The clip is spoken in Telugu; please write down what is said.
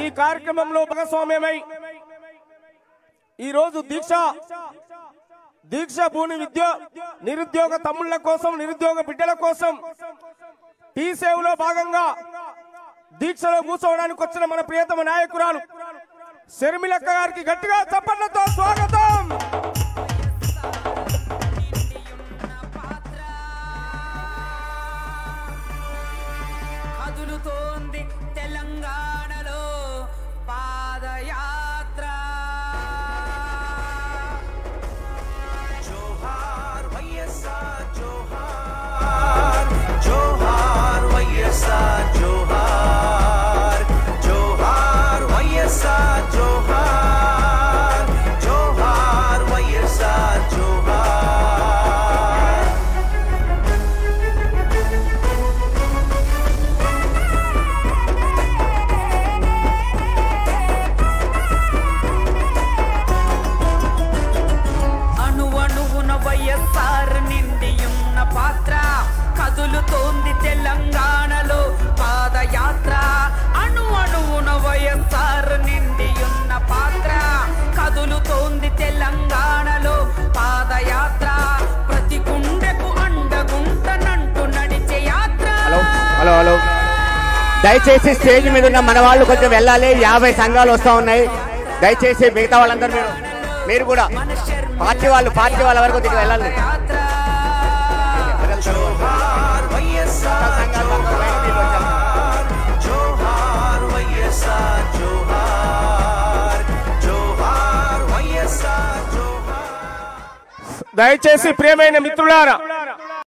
ఈ కార్యక్రమంలో భాగస్వామ్యమై ఈరోజు దీక్ష దీక్ష భూమి విద్య నిరుద్యోగ తమ్ముళ్ళ కోసం నిరుద్యోగ బిడ్డల కోసం టీ సేవలో భాగంగా దీక్షలో కూర్చోవడానికి వచ్చిన మన ప్రియతమ నాయకురాలు శర్మిలక్క గారికి గట్టిగా చప్పట్లతో స్వాగతం. కదులుతోంది తెలంగాణలో. పా వైఎస్ఆర్ నిండియున్న పాత్ర కదులుతోంది తెలంగాణలో పాదయాత్ర. అణు అణువున వైఎస్ఆర్ నిండియున్న పాత్ర కదులుతోంది తెలంగాణలో పాదయాత్ర. ప్రతి గుండెకు అండగుంటనంటూ నడిచే యాత్ర. Hello hello hello. దయచేసి స్టేజ్ మీద ఉన్న మన వాళ్ళు కొంచెం వెళ్ళాలి. యాభై సంఘాలు వస్తూ ఉన్నాయి. దయచేసి మిగతా వాళ్ళందరూ మీరు మీరు కూడా పార్టీ వాళ్ళు పార్టీ వాళ్ళ వరకు దీనికి వెళ్ళాలి. దయచేసి ప్రియమైన మిత్రులారా